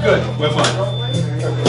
Good, we're fine.